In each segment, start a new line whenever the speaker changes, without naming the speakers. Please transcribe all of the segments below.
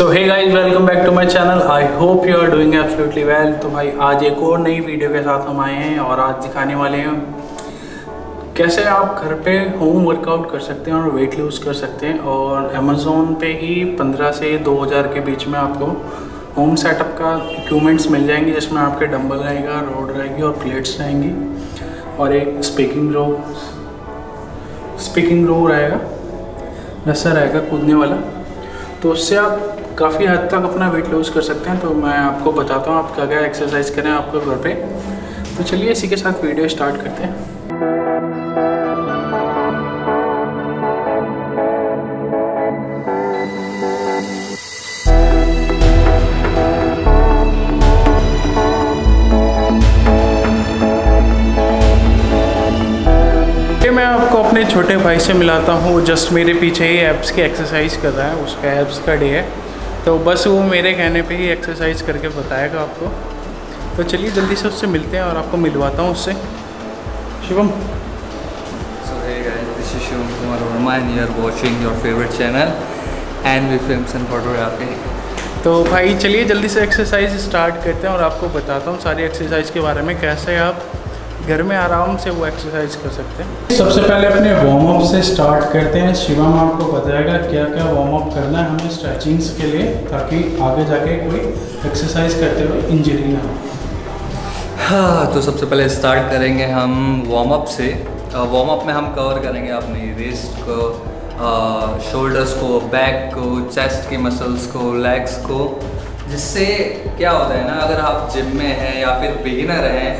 So hey guys welcome back to my channel I hope you are doing absolutely well तो भाई, आज एक और नई वीडियो के साथ हम आए हैं और आज दिखाने वाले हैं। कैसे आप घर पे होम वर्कआउट कर सकते हैं और वेट लूज़ कर सकते हैं और अमेज़ोन पे ही 15 से 2000 के बीच में आपको होम सेटअप का इक्विपमेंट्स मिल जाएँगे, जिसमें आपके डंबल रहेगा रोड रहेगी और प्लेट्स रहेंगी। और एक स्पीकिंग रो स्पीकिंग रो रहेगा, वैसा रहेगा कूदने वाला। तो उससे आप काफ़ी हद तक अपना वेट लूज़ कर सकते हैं तो मैं आपको बताता हूँ आप क्या क्या एक्सरसाइज करें आपके घर पे। तो चलिए इसी के साथ वीडियो स्टार्ट करते हैं। आपको अपने छोटे भाई से मिलाता हूँ जस्ट मेरे पीछे ही एप्स की एक्सरसाइज कर रहा है, उसका एप्स का डे है। तो बस वो मेरे कहने पे ही एक्सरसाइज करके बताएगा आपको। तो चलिए जल्दी से उससे मिलते हैं और आपको मिलवाता हूँ उससे। Shivam
So hey guys, this is Shivam Kumar Verma and you are watching your favorite channel and we films and photography.
तो भाई चलिए जल्दी से एक्सरसाइज स्टार्ट करते हैं और आपको बताता हूँ सारी एक्सरसाइज के बारे में कैसे आप? घर में आराम से वो एक्सरसाइज कर सकते हैं। सबसे पहले अपने वार्म अप से स्टार्ट करते हैं। शिवम आपको बताएगा क्या क्या वार्म अप करना है हमें स्ट्रेचिंग्स के लिए ताकि आगे जाके कोई एक्सरसाइज करते हुए इंजरी ना हो।
हाँ तो सबसे पहले स्टार्ट करेंगे हम वार्म अप से। वार्म अप में हम कवर करेंगे अपनी रिस्ट को शोल्डर्स को बैक को चेस्ट की मसल्स को लेग्स को। जिससे क्या होता है ना अगर आप जिम में हैं या फिर बिगिनर हैं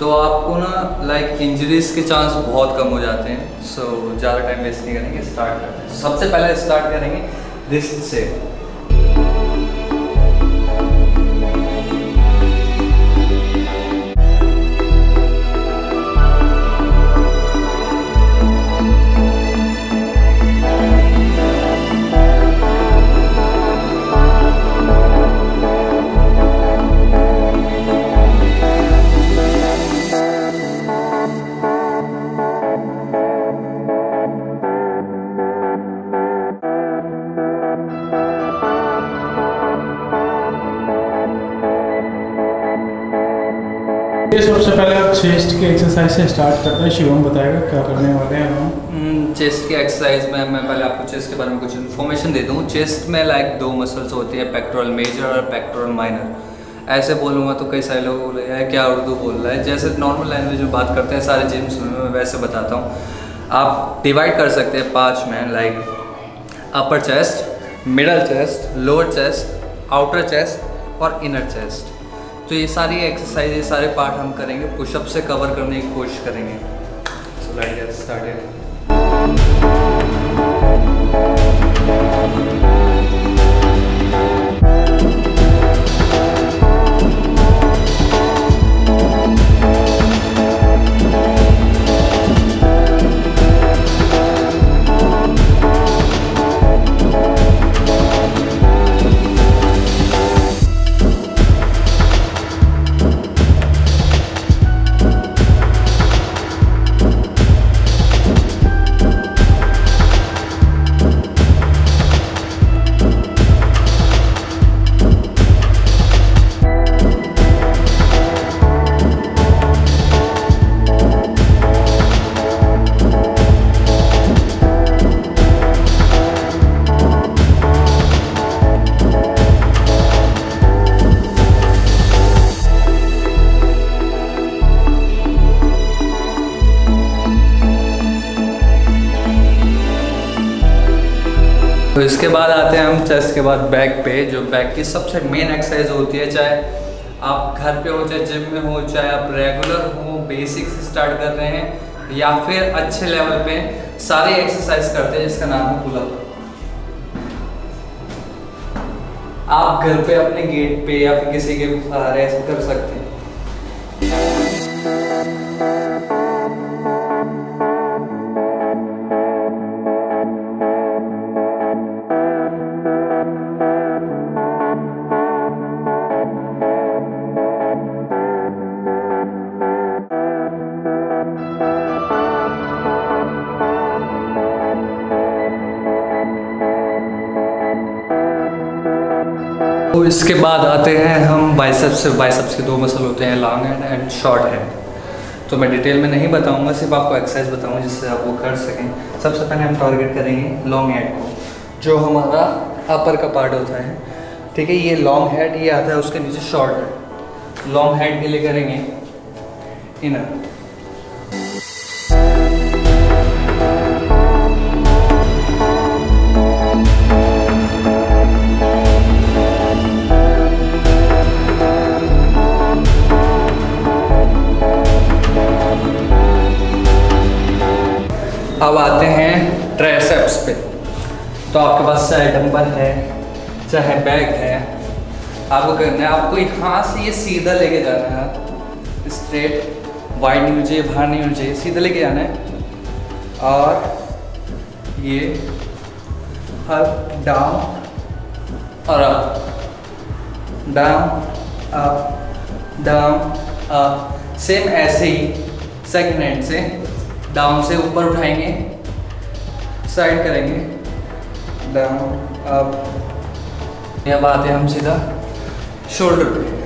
तो आपको ना लाइक इंजरीज के चांस बहुत कम हो जाते हैं। सो so, ज़्यादा टाइम वेस्ट नहीं करेंगे स्टार्ट करते हैं। सबसे पहले स्टार्ट करेंगे रिस्ट से
सबसे पहले आप चेस्ट की एक्सरसाइज से स्टार्ट करते हैं। शिवम बताएगा क्या करने वाले हैं हम।
चेस्ट की एक्सरसाइज में मैं पहले आपको चेस्ट के बारे में कुछ इन्फॉर्मेशन दे दूँ चेस्ट में लाइक दो मसल्स होती है पेक्टोरल मेजर और पेक्टोरल माइनर ऐसे बोलूँगा तो कई सारे लोग बोल रहे हैं, क्या उर्दू बोल रहा है? जैसे नॉर्मल लैंग्वेज में बात करते हैं, सारे जिम्स में मैं वैसे बताता हूँ। आप डिवाइड कर सकते हैं पाँच में like upper chest middle chest lower chest outer chest और इनर चेस्ट तो ये सारी एक्सरसाइज ये सारे पार्ट हम करेंगे. पुशअप से कवर करने की कोशिश करेंगे. स्टार्टेड तो इसके बाद आते हैं हम चेस्ट के बाद बैक पे, जो बैक की सबसे मेन एक्सरसाइज होती है, चाहे आप घर पे हो, चाहे जिम में हो, चाहे आप रेगुलर हो बेसिक से स्टार्ट कर रहे हैं, या फिर अच्छे लेवल पे सारी एक्सरसाइज करते हैं, जिसका नाम है पुलअप आप घर पे अपने गेट पे या फिर किसी के रेस्ट कर सकते हैं। इसके बाद आते हैं हम बाइसेप्स से बाइसेप्स के दो मसल होते हैं long hand and short hand तो मैं डिटेल में नहीं बताऊँगा, सिर्फ़ आपको एक्सरसाइज बताऊँगा जिससे आप वो कर सकें। सबसे पहले हम टारगेट करेंगे लॉन्ग हेड को, जो हमारा अपर का पार्ट होता है। ठीक है, ये लॉन्ग हेड ये आता है, उसके नीचे शॉर्ट हेड लॉन्ग हेड के लिए करेंगे इनर अब आते हैं ट्रेसेप्स पे। तो आपके पास चाहे डम्बल है, चाहे बैग है। आपको करना है, आपको यहाँ से ये सीधा लेके जाना है। स्ट्रेट वाइड नहीं होनी चाहिए, बाहर नहीं होनी चाहिए, सीधा लेके जाना है। और ये अप डाउन और up down up down up same ऐसे ही सेकंड हैंड से। डाउन से ऊपर उठाएँगे साइड करेंगे डाउन अब यह बात है हम सीधा शोल्डर पे।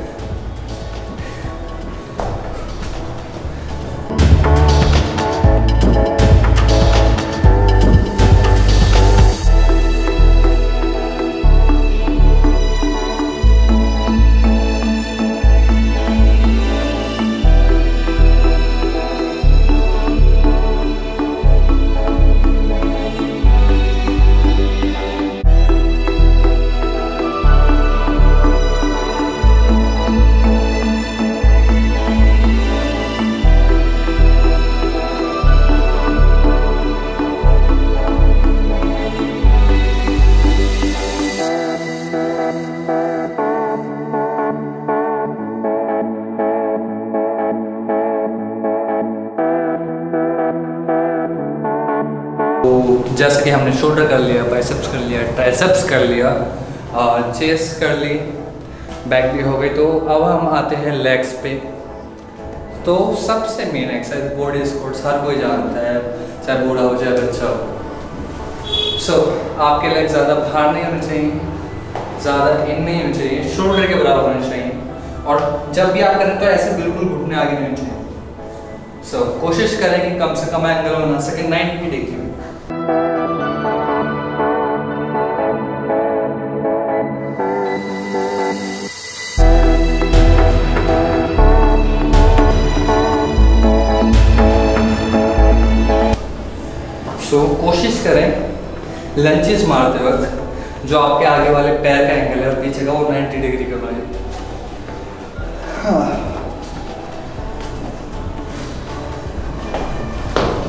शोल्डर कर लिया बाइसेप्स कर लिया ट्राइसेप्स कर लिया और चेस्ट कर ली बैक भी हो गई। तो अब हम आते हैं लेग्स पे। तो सबसे मेन एक्सरसाइज बॉडी स्कोर्ट्स हर कोई जानता है चाहे बूढ़ा हो चाहे बच्चा हो। सो so, आपके लेग ज़्यादा बाहर नहीं होने चाहिए ज़्यादा इन नहीं होने चाहिए शोल्डर के बराबर होने चाहिए। और जब भी आप करें तो ऐसे बिल्कुल घुटने आगे नहीं होने चाहिए। सो so, कोशिश करें कि कम से कम एंगल बना सके 90 डिग्री में सो so, कोशिश करें लंचेस मारते वक्त जो आपके आगे वाले पैर का एंगल है और पीछे का वो 90 डिग्री का बने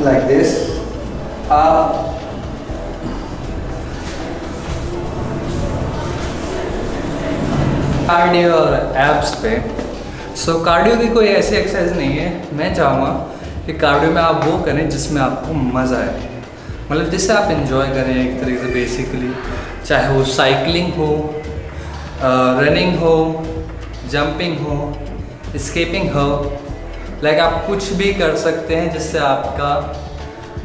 लाइक दिस आप कार्डियो और एब्स पे। सो so, कार्डियो की कोई ऐसी एक्सरसाइज नहीं है। मैं चाहूँगा कि कार्डियो में आप वो करें जिसमें आपको मज़ा आए। मतलब जिससे आप इन्जॉय करें एक तरीके से बेसिकली चाहे वो साइकिलिंग हो रनिंग हो जंपिंग हो स्केपिंग हो लाइक आप कुछ भी कर सकते हैं जिससे आपका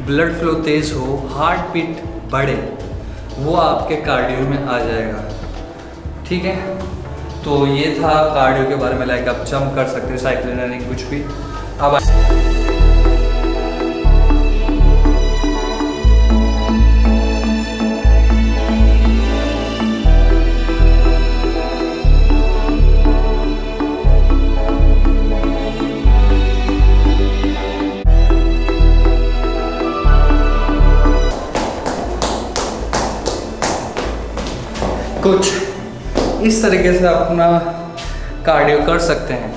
ब्लड फ्लो तेज़ हो हार्ट बीट बढ़े, वो आपके कार्डियो में आ जाएगा। ठीक है? तो ये था कार्डियो के बारे में लाइक आप जंप कर सकते हैं साइकिलिंग रनिंग कुछ भी। इस तरीके से अपना कार्डियो कर सकते हैं।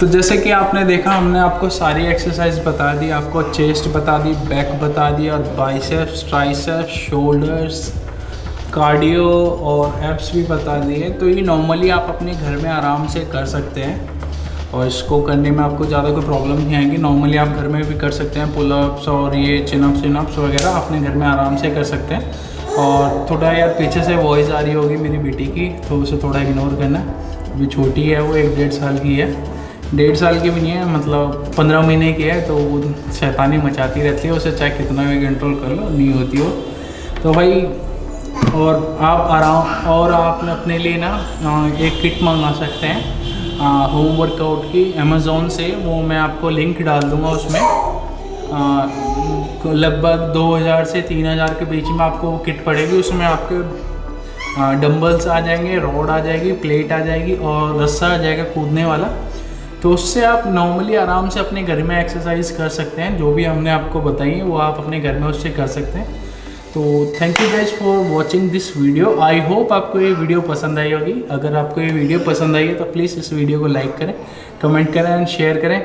तो जैसे कि आपने देखा, हमने आपको सारी एक्सरसाइज बता दी, आपको चेस्ट बता दी बैक बता दी और बाइसेप्स ट्राइसेप्स शोल्डर्स कार्डियो और एप्स भी बता दिए तो ये नॉर्मली आप अपने घर में आराम से कर सकते हैं और इसको करने में आपको ज़्यादा कोई प्रॉब्लम नहीं आएगी। नॉर्मली आप घर में भी कर सकते हैं पुलअप्स और ये चिनअप्स चिनअप्स वगैरह, अपने घर में आराम से कर सकते हैं। और थोड़ा यार पीछे से वॉइस आ रही होगी मेरी बेटी की तो उसे थोड़ा इग्नोर करना। अभी छोटी है, वो एक डेढ़ साल की है। डेढ़ साल की भी नहीं है मतलब पंद्रह महीने की है तो वो शैतानी मचाती रहती है, उसे चाहे कितना भी कंट्रोल कर लो, नहीं होती हो तो भाई, और आप आराम, और आप अपने लिए ना एक किट मंगा सकते हैं होम वर्कआउट की अमेज़ोन से, वो मैं आपको लिंक डाल दूँगा उसमें। लगभग 2000 से 3000 के बीच में आपको किट पड़ेगी, उसमें आपके डंबल्स आ जाएँगे, रॉड आ जाएगी, प्लेट आ जाएगी और रस्सा आ जाएगा कूदने वाला। तो उससे आप नॉर्मली आराम से अपने घर में एक्सरसाइज कर सकते हैं, जो भी हमने आपको बताई है, वो आप अपने घर में उससे कर सकते हैं। तो thank you guys for watching this video I hope आपको ये वीडियो पसंद आई होगी। अगर आपको ये वीडियो पसंद आई है तो प्लीज़ इस वीडियो को लाइक करें कमेंट करें एंड शेयर करें।